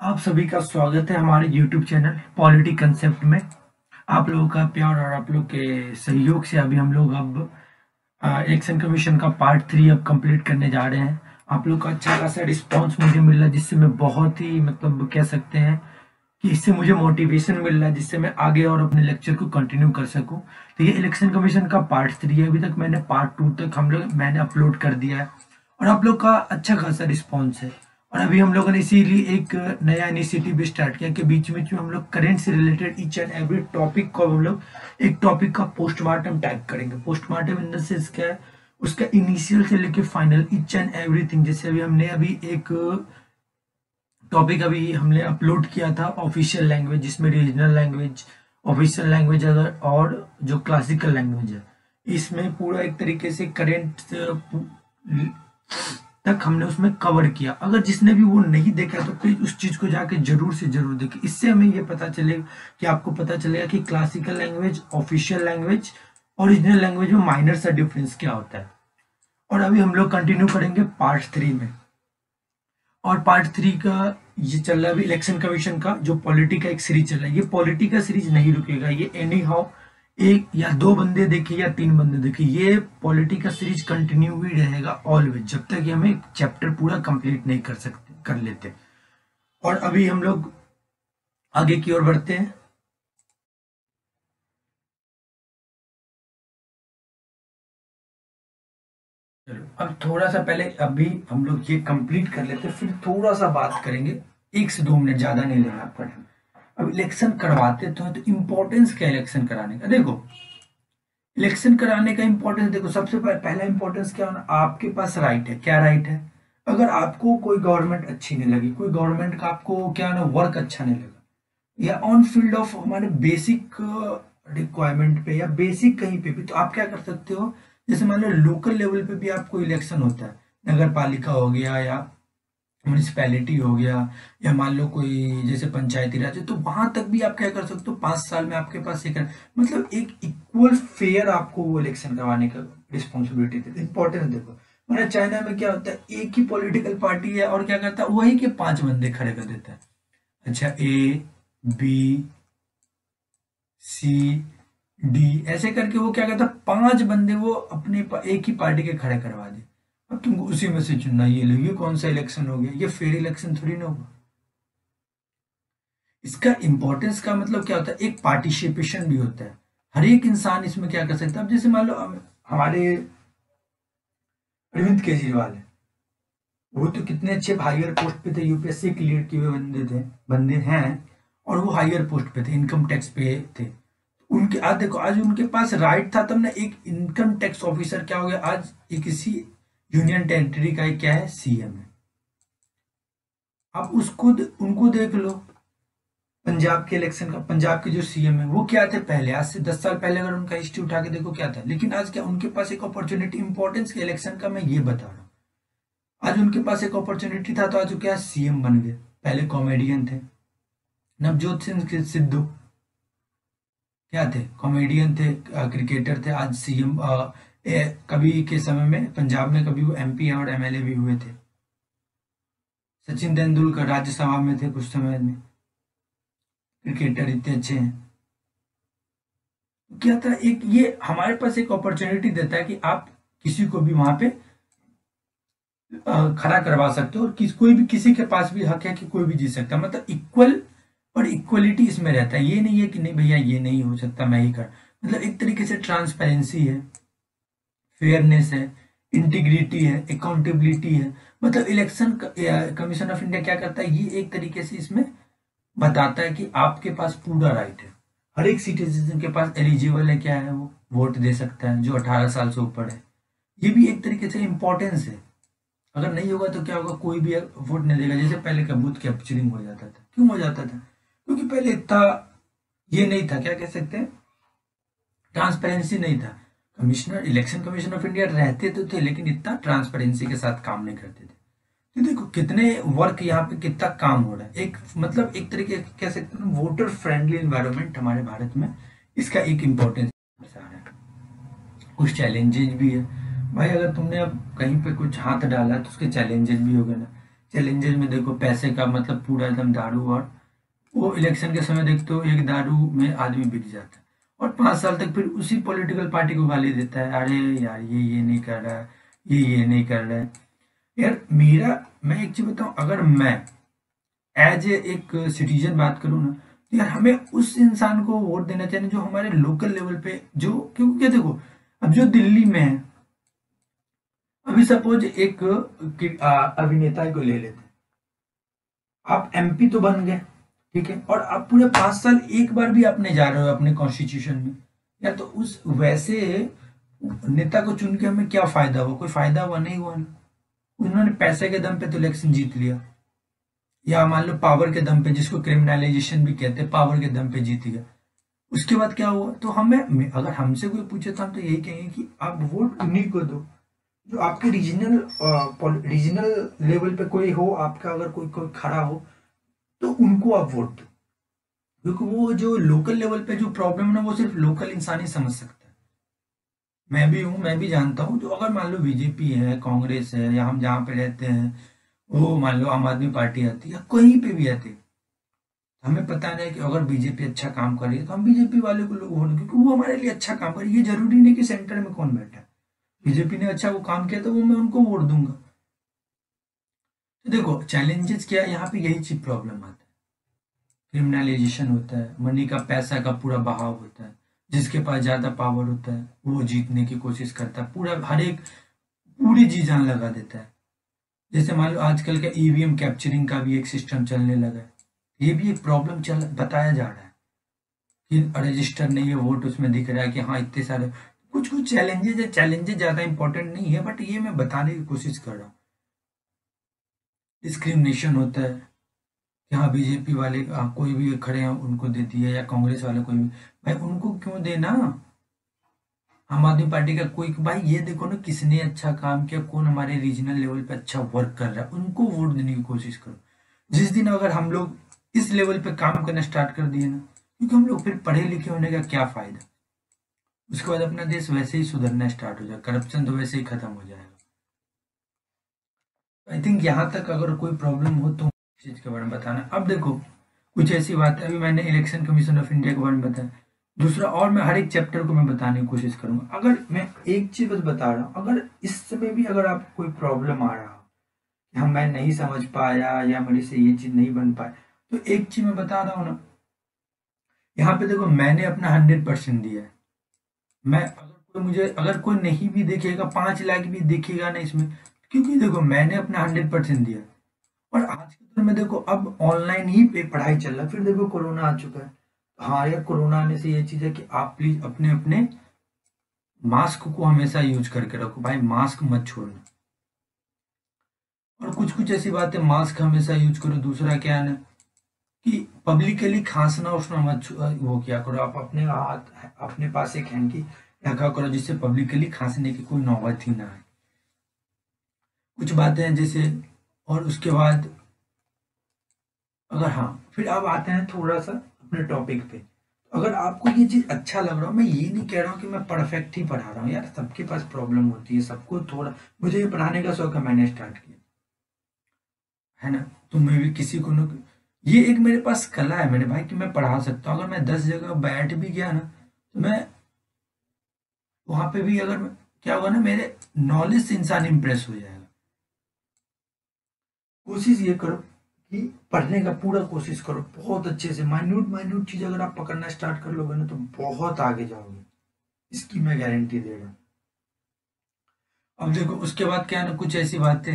आप सभी का स्वागत है हमारे YouTube चैनल पॉलिटी कंसेप्ट में। आप लोगों का प्यार और आप लोग के सहयोग से अभी हम लोग अब इलेक्शन कमीशन का पार्ट थ्री अब कंप्लीट करने जा रहे हैं। आप लोग का अच्छा खासा रिस्पॉन्स मुझे मिल रहा है, जिससे मैं बहुत ही मतलब कह सकते हैं कि इससे मुझे मोटिवेशन मिल रहा है, जिससे मैं आगे और अपने लेक्चर को कंटिन्यू कर सकूँ। तो ये इलेक्शन कमीशन का पार्ट थ्री है। अभी तक मैंने पार्ट टू तक हम लोग, मैंने अपलोड कर दिया है। और आप लोग का अच्छा खासा रिस्पॉन्स है। और अभी हम लोगों ने इसीलिए एक नया इनिशिएटिव भी स्टार्ट किया कि बीच में हम लोग करेंट से related each and every topic को हम लोग एक टॉपिक का पोस्टमार्टम टाइप करेंगे। पोस्टमार्टम इन द सेंस क्या है? उसका इनिशियल से लेके फाइनल ईच एंड एवरीथिंग जैसे अभी हमने अभी एक टॉपिक अभी हमने अपलोड किया था ऑफिशियल लैंग्वेज जिसमें रीजनल लैंग्वेज ऑफिशियल लैंग्वेज अगर और जो क्लासिकल लैंग्वेज है। इसमें पूरा एक तरीके से करेंट तक हमने उसमें कवर किया। अगर जिसने भी वो नहीं देखा तो प्लीज़ उस चीज़ को जाके ज़रूर से ज़रूर देखे। इससे हमें ये पता चलेगा कि आपको पता चलेगा कि classical language official language original language में माइनर सा डिफरेंस क्या होता है। और अभी हम लोग कंटिन्यू करेंगे पार्ट थ्री में। और पार्ट थ्री का ये चल रहा है इलेक्शन कमीशन का जो पॉलिटी का एक सीरीज़ चल रहा है, ये पॉलिटी का सीरीज़ नहीं रुकेगा। ये एनी हाउ एक या दो बंदे देखे या तीन बंदे देखे, ये पॉलिटी का सीरीज़ कंटिन्यू ही रहेगा ऑलवेज जब तक हमें चैप्टर पूरा कंप्लीट नहीं कर सकते, कर लेते। और अभी हम लोग आगे की ओर बढ़ते हैं। चलो, अब थोड़ा सा पहले अभी हम लोग ये कंप्लीट कर लेते, फिर थोड़ा सा बात करेंगे। एक से दो मिनट ज़्यादा नहीं लेना आपका। टाइम अब इलेक्शन करवाते तो है तो इम्पोर्टेंस क्या इलेक्शन कराने का? देखो इलेक्शन कराने का इम्पोर्टेंस देखो, सबसे पहला इम्पोर्टेंस क्या होना, आपके पास राइट है। क्या राइट है? अगर आपको कोई गवर्नमेंट अच्छी नहीं लगी, कोई गवर्नमेंट का आपको क्या ना वर्क अच्छा नहीं लगा, या ऑन फ़ील्ड ऑफ़ हमारे बेसिक रिक्वायरमेंट पे या बेसिक कहीं पे भी तो आप क्या कर सकते हो? जैसे मान लो लोकल लेवल पे भी आपको इलेक्शन होता है। नगर पालिका हो गया या म्यूनिसपैलिटी हो गया, या मान लो कोई जैसे पंचायती राज है तो वहाँ तक भी आप क्या कर सकते हो? पाँच साल में आपके पास एक मतलब एक इक्वल फेयर आपको वो इलेक्शन करवाने का रिस्पॉन्सिबिलिटी देते इंपॉर्टेंस देखो। मैंने चाइना में क्या होता है, एक ही पॉलिटिकल पार्टी है और क्या करता है, वही के पाँच बंदे खड़े कर देता है। अच्छा ए बी सी डी ऐसे करके वो क्या करता है, पाँच बंदे वो अपने एक ही पार्टी के खड़े करवा दे अब तुमको उसी में से चुनना ये लो, ये कौन सा इलेक्शन हो गया? ये फेयर इलेक्शन थोड़ी ना होगा। इसका इंपॉर्टेंस का मतलब क्या होता है? एक पार्टिसिपेशन भी होता है। हर एक इंसान इसमें क्या कर सकता है? अब जैसे मान लो हमारे अरविंद केजरीवाल है। वो तो कितने अच्छे हाइयर पोस्ट पे थे। यूपीएससी क्लियर किए हुए बंदे थे, बंदे हैं, और वो हाइयर पोस्ट पे थे इनकम टैक्स पे थे। उनके, आज देखो, आज उनके पास राइट था तब ना एक इनकम टैक्स ऑफिसर क्या हो गया? आज एक किसी यूनियन टेरिटरी का क्या है? सीएम है। आप उसको उनको देख लो। पंजाब के इलेक्शन का, पंजाब के जो सीएम है, वो क्या थे पहले? आज से दस साल पहले अगर उनका हिस्ट्री उठा के देखो, क्या था? लेकिन आज क्या, उनके पास एक अपॉर्चुनिटी इंपॉर्टेंस के इलेक्शन का मैं ये बता रहा हूँ। आज उनके पास एक अपॉर्चुनिटी था तो आज क्या सीएम बन गए। पहले कॉमेडियन थे। नवजोत सिंह सिद्धू। क्या थे? कॉमेडियन थे क्रिकेटर थे। आज सीएम कभी के समय में पंजाब में कभी वो एमपी और एमएलए भी हुए थे। सचिन तेंदुलकर राज्यसभा में थे कुछ समय में। क्रिकेटर इतने अच्छे हैं। क्या था, एक ये हमारे पास एक अपॉर्चुनिटी देता है कि आप किसी को भी वहाँ पे खड़ा करवा सकते हो और किस, कोई भी किसी के पास भी हक है कि कोई भी जीत सकता है। मतलब इक्वल और इक्वलिटी इसमें रहता है। ये नहीं है कि नहीं भैया, ये नहीं हो सकता, मैं ही कर। मतलब एक तरीके से ट्रांसपेरेंसी है। फेयरनेस है इंटीग्रिटी है अकाउंटेबिलिटी है। मतलब इलेक्शन कमीशन ऑफ़ इंडिया क्या करता है? ये एक तरीके से इसमें बताता है कि आपके पास पूरा राइट है। हर एक सिटीजन के पास एलिजिबल है क्या है वो? वोट दे सकता है, जो 18 साल से ऊपर है। ये भी एक तरीके से इंपॉर्टेंस है। अगर नहीं होगा तो क्या होगा? कोई भी वोट नहीं देगा। जैसे पहले क्या बूथ कैप्चरिंग हो जाता था। क्यों हो जाता था? क्योंकि पहले इतना ये नहीं था। क्या कह सकते हैं? ट्रांसपेरेंसी नहीं था। Commissioner, election commission of India रहते तो थे, लेकिन इतना ट्रांसपेरेंसी के साथ काम नहीं करते थे। तो देखो, कितने वर्क यहाँ पे, कितना काम हो रहा है। एक मतलब एक तरीके कह सकते हैं वोटर फ्रेंडली इन्वायरमेंट हमारे भारत में, इसका एक इम्पोर्टेंस कुछ चैलेंजेज भी है। भाई, अगर तुमने अब कहीं पे कुछ हाथ डाला तो उसके चैलेंजेस भी हो गए ना। चैलेंजेस में देखो, पैसे का मतलब पूरा एकदम दारू और वो इलेक्शन के समय देखते हो, एक दारू में आदमी बिक जाता है। और पाँच साल तक फिर उसी पॉलिटिकल पार्टी को गाली देता है। अरे यार, ये ये नहीं कर रहा है ये ये नहीं कर रहा है। यार, मेरा, मैं एक चीज़ बताऊँ, अगर मैं एज ए एक सिटीजन बात करूँ ना तो यार हमें उस इंसान को वोट देना चाहिए जो हमारे लोकल लेवल पे, जो, क्योंकि क्या देखो, अब जो दिल्ली में है, अभी सपोज़ एक अभिनेता को ले लेते आप एमपी तो बन गए। ठीक है? और आप पूरे पाँच साल एक बार भी आपने जा रहे हो अपने कॉन्स्टिट्यूशन में। या तो उस वैसे नेता को चुन के हमें क्या फ़ायदा हुआ? कोई फ़ायदा हुआ? नहीं हुआ। ना उन्होंने पैसे के दम पे तो इलेक्शन जीत लिया। या मान लो पावर के दम पे, जिसको क्रिमिनलाइजेशन भी कहते हैं पावर के दम पे जीत गया उसके बाद क्या हुआ? तो हमें अगर हमसे कोई पूछे तो हम तो यही कहेंगे कि आप वोट उन्हीं को दो। जो आपके रीजनल रीजनल लेवल पे कोई हो, आपका अगर कोई कोई खड़ा हो तो उनको आप वोट दो। क्योंकि वो जो लोकल लेवल पे जो प्रॉब्लम है ना, वो सिर्फ़ लोकल इंसान ही समझ सकता है। मैं भी हूँ, मैं भी जानता हूँ। जो अगर मान लो बीजेपी है, कांग्रेस है, या हम जहाँ पे रहते हैं, वो मान लो आम आदमी पार्टी आती है कहीं पे भी आती हमें पता नहीं कि अगर बीजेपी अच्छा काम कर रही है तो हम बीजेपी वाले को लोग वोट क्योंकि वो हमारे लिए अच्छा काम कर ये ज़रूरी नहीं कि सेंटर में कौन बैठा है। बीजेपी ने अच्छा वो काम किया तो वो मैं उनको वोट दूँगा। देखो चैलेंजेस क्या है? यहाँ पे यही चीज़ प्रॉब्लम आता है। क्रिमिनलाइजेशन होता है मनी का पैसा का पूरा बहाव होता है, जिसके पास ज़्यादा पावर होता है, वो जीतने की कोशिश करता है। पूरा, हर एक, पूरी जी जान लगा देता है। जैसे मान लो, आजकल का ईवीएम कैप्चरिंग का भी एक सिस्टम चलने लगा है। ये भी एक प्रॉब्लम चल, बताया जा रहा है कि रजिस्टर नहीं है वोट उसमें दिख रहा है कि हाँ इतने सारे कुछ कुछ चैलेंजेस है। चैलेंजेस ज़्यादा इंपॉर्टेंट नहीं है बट ये मैं बताने की कोशिश कर रहा हूँ। डिस्क्रिमिनेशन होता है कि हाँ बीजेपी वाले आ, कोई भी खड़े हैं उनको दे दिया या कांग्रेस वाले कोई भी। भाई उनको क्यों देना? आम आदमी पार्टी का कोई भाई ये देखो ना किसने अच्छा काम किया कौन हमारे रीजनल लेवल पे अच्छा वर्क कर रहा है। उनको वोट देने की कोशिश करो। जिस दिन अगर हम लोग इस लेवल पे काम करना स्टार्ट कर दिए ना क्योंकि हम लोग फिर पढ़े लिखे होने का क्या फ़ायदा? उसके बाद अपना देश वैसे ही सुधरना स्टार्ट हो जाए करप्शन तो वैसे ही खत्म हो जाएगा आई थिंक यहाँ तक अगर कोई प्रॉब्लम हो तो चीज़ के बारे में बताना। अब देखो, कुछ ऐसी बात है अभी मैंने इलेक्शन कमीशन ऑफ़ इंडिया के बारे में बताया दूसरा, और मैं हर एक चैप्टर को मैं बताने की कोशिश करूँगा। अगर मैं एक चीज़ बस बता रहा हूँ, अगर इस समय भी अगर आप कोई प्रॉब्लम आ रहा हो हम मैं नहीं समझ पाया या मेरे से ये चीज़ नहीं बन पाया तो एक चीज़ मैं बता रहा हूँ ना। यहाँ पे देखो, मैंने अपना हंड्रेड परसेंट दिया है। मैं, अगर कोई मुझे, अगर कोई नहीं भी देखेगा, पाँच लाख भी देखेगा ना इसमें क्योंकि देखो, मैंने अपना हंड्रेड परसेंट दिया। और आज के दौर में देखो, अब ऑनलाइन ही पे पढ़ाई चल रहा है। फिर देखो, कोरोना आ चुका है। हाँ यार, कोरोना आने से ये चीज़ है कि आप प्लीज़ अपने अपने मास्क को हमेशा यूज़ करके रखो। भाई मास्क मत छोड़ना। और कुछ कुछ ऐसी बात मास्क हमेशा यूज़ करो। दूसरा क्या है कि पब्लिकली खांसना, उठना मत वो क्या करो? आप अपने हाथ, अपने पास एक हैंकी रखा करो, जिससे पब्लिकली खांसने की कोई नौबत ही ना आए। कुछ बातें हैं जैसे, और उसके बाद, अगर हाँ फिर अब आते हैं थोड़ा सा अपने टॉपिक पे। अगर आपको ये चीज़ अच्छा लग रहा हो, मैं ये नहीं कह रहा हूँ कि मैं परफेक्ट ही पढ़ा रहा हूँ, यार सबके पास प्रॉब्लम होती है, सबको थोड़ा, मुझे ये पढ़ाने का शौक है, मैंने स्टार्ट किया। है ना? तो मैं भी किसी को न, ये एक मेरे पास कला है, मेरे भाई, कि मैं पढ़ा सकता हूँ। अगर मैं दस जगह बैठ भी गया ना तो मैं वहाँ पे भी अगर क्या होगा ना, मेरे नॉलेज से इंसान इंप्रेस हो जाएगा। कोशिश ये करो कि पढ़ने का पूरा कोशिश करो। बहुत अच्छे से माइन्यूट माइन्यूट चीज़ अगर आप पकड़ना स्टार्ट कर लोगे ना तो बहुत आगे जाओगे। इसकी मैं गारंटी दे रहा अब देखो, उसके बाद क्या ना, कुछ ऐसी बातें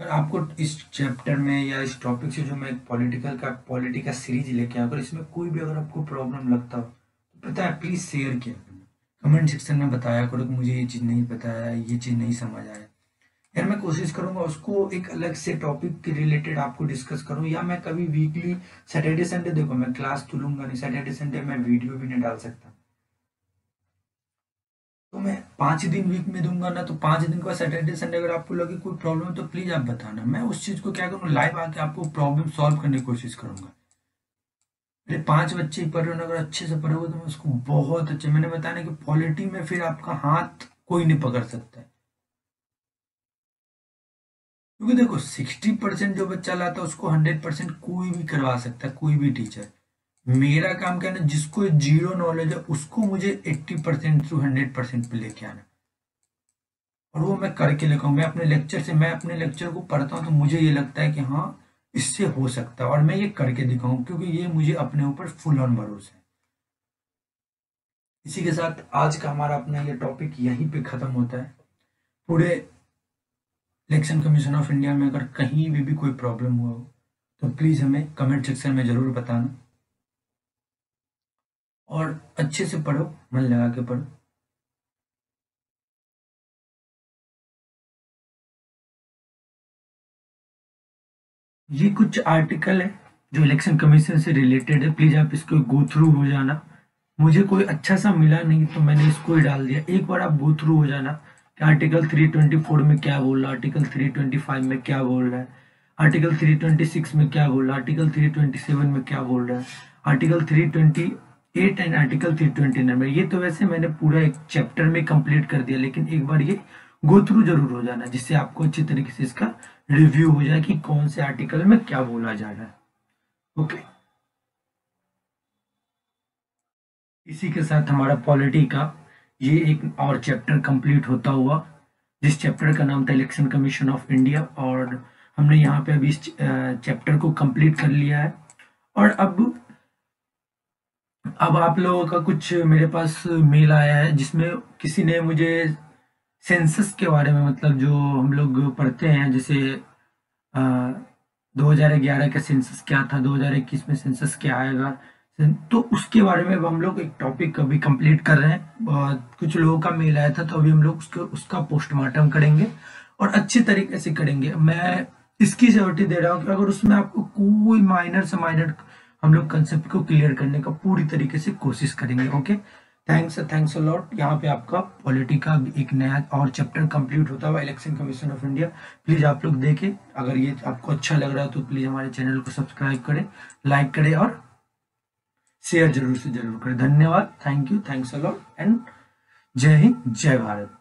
अगर आपको इस चैप्टर में या इस टॉपिक से जो मैं एक पॉलिटिकल का पॉलिटी का सीरीज़ लेके अगर इसमें कोई भी अगर आपको प्रॉब्लम लगता हो तो पता है प्लीज़ शेयर किया कमेंट सेक्शन में बताया करो कि मुझे ये चीज़ नहीं पता है, ये चीज़ नहीं समझ आया। यार मैं कोशिश करूँगा उसको एक अलग से टॉपिक के रिलेटेड आपको डिस्कस करूँ, या मैं कभी वीकली सैटरडे संडे देखो मैं क्लास तो लूँगा नहीं सैटरडे संडे मैं वीडियो भी नहीं डाल सकता। तो मैं पाँच दिन वीक में दूँगा ना तो पाँच दिन के बाद सैटरडे संडे अगर आपको लगे कोई प्रॉब्लम तो प्लीज़ आप बताना। मैं उस चीज़ को क्या करूँगा लाइव आके आपको प्रॉब्लम सॉल्व करने की कोशिश करूँगा। अरे पाँच बच्चे पढ़ रहे अगर अच्छे से पढ़ोगे तो मैं उसको बहुत अच्छे मैंने बताया कि पॉलिटी में फिर आपका हाथ कोई नहीं पकड़ सकता है। क्योंकि देखो सिक्सटी परसेंट जो बच्चा लाता है, उसको हंड्रेड परसेंट कोई भी करवा सकता है कोई भी टीचर मेरा काम क्या ना, जिसको ज़ीरो नॉलेज है, उसको मुझे eighty percent to hundred percent पे लेके आना। और वो मैं करके लेकर मैं अपने लेक्चर से, मैं अपने लेक्चर को पढ़ता हूँ तो मुझे ये लगता है कि हाँ इससे हो सकता है। और मैं ये करके दिखाऊँ, क्योंकि ये मुझे अपने ऊपर फुल ऑन भरोसा है। इसी के साथ आज का हमारा अपना ये टॉपिक यहीं पे ख़त्म होता है। पूरे इलेक्शन कमीशन ऑफ़ इंडिया में अगर कहीं भी भी कोई प्रॉब्लम हुआ हो तो प्लीज़ हमें कमेंट सेक्शन में ज़रूर बताना। और अच्छे से पढ़ो, मन लगा के पढ़ो। ये कुछ आर्टिकल है जो इलेक्शन कमीशन से रिलेटेड है। प्लीज़ आप इसको गो थ्रू हो जाना। मुझे कोई अच्छा सा मिला नहीं तो मैंने इसको ही डाल दिया। एक बार आप गो थ्रू हो जाना। आर्टिकल 324 में क्या बोल रहा है? आर्टिकल 325 में क्या बोल रहा है? आर्टिकल 326 में क्या बोल रहा है? आर्टिकल 327 में क्या बोल रहा है? आर्टिकल 328 एंड आर्टिकल 329 में। ये तो वैसे मैंने पूरा एक चैप्टर में कंप्लीट कर दिया, लेकिन एक बार ये गो थ्रू ज़रूर हो जाना, जिससे आपको अच्छी तरीके से इसका रिव्यू हो जाए कि कौन से आर्टिकल में क्या बोला जा रहा है। ओके इसी के साथ हमारा पॉलिटी का ये एक और चैप्टर कंप्लीट होता हुआ, जिस चैप्टर का नाम था इलेक्शन कमीशन ऑफ़ इंडिया और हमने यहाँ पे अभी इस चैप्टर को कंप्लीट कर लिया है। और अब अब आप लोगों का कुछ मेरे पास मेल आया है, जिसमें किसी ने मुझे सेंसस के बारे में मतलब जो हम लोग पढ़ते हैं, जैसे दो हज़ार ग्यारह का सेंसस क्या था, दो हज़ार इक्कीस में सेंसस क्या आएगा तो उसके बारे में अब हम लोग एक टॉपिक अभी कंप्लीट कर रहे हैं। कुछ लोगों का मेल आया था तो अभी हम लोग उसके, उसका पोस्टमार्टम करेंगे और अच्छे तरीके से करेंगे। मैं इसकी सिक्योरिटी दे रहा हूँ कि अगर उसमें आपको कोई माइनर से माइनर हम लोग कंसेप्ट को क्लियर करने का पूरी तरीके से कोशिश करेंगे ओके थैंक्स थैंक्स अलॉट यहाँ पे आपका पॉलिटी का एक नया और चैप्टर कंप्लीट होता हुआ election commission of India please आप लोग देखें। अगर ये आपको अच्छा लग रहा है तो प्लीज़ हमारे चैनल को सब्सक्राइब करें लाइक करें और शेयर ज़रूर से ज़रूर करें। धन्यवाद। Thank you thanks a lot and Jai Hind, Jai Bharat.